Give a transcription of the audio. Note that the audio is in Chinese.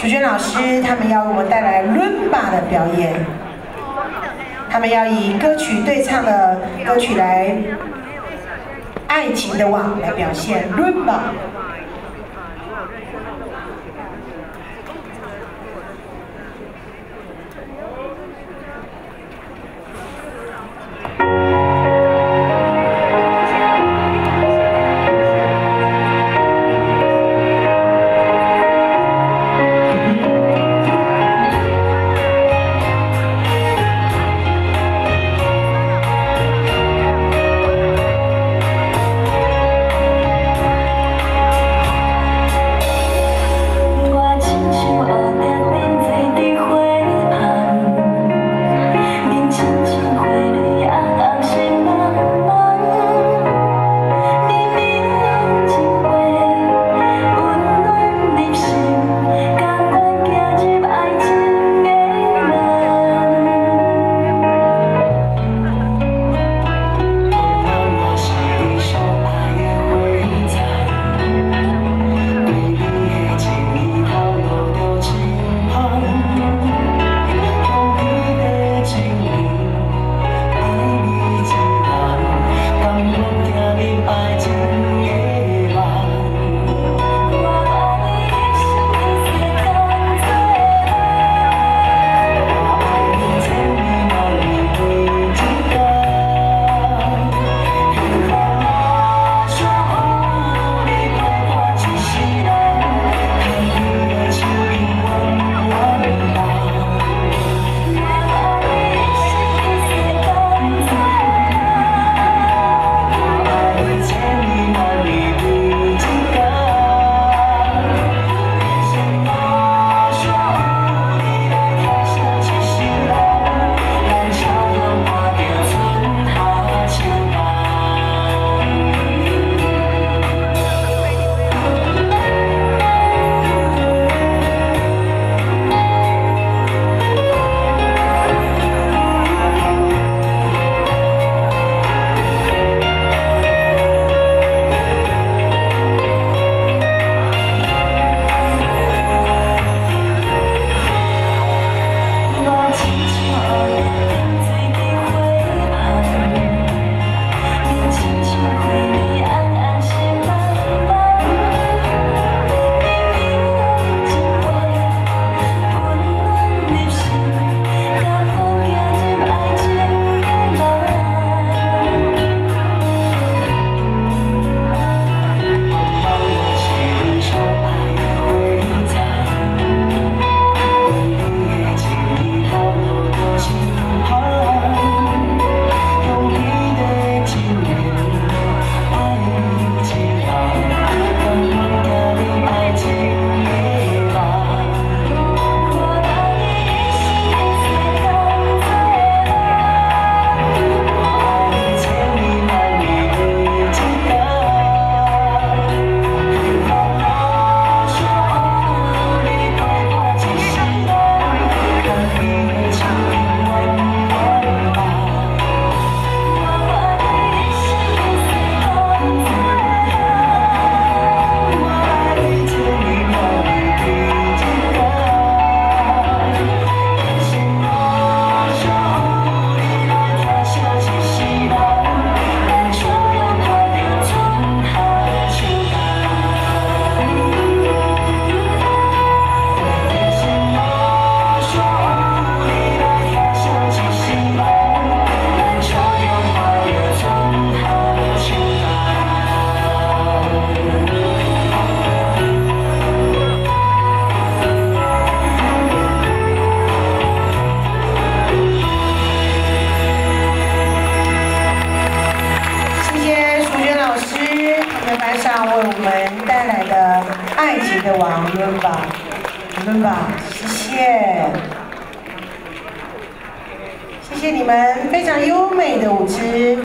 楚娟老师他们要为我们带来伦巴的表演，他们要以歌曲对唱的歌曲来《爱情的网》来表现伦巴。你的王伦吧，伦吧，谢谢，谢谢你们非常优美的舞姿。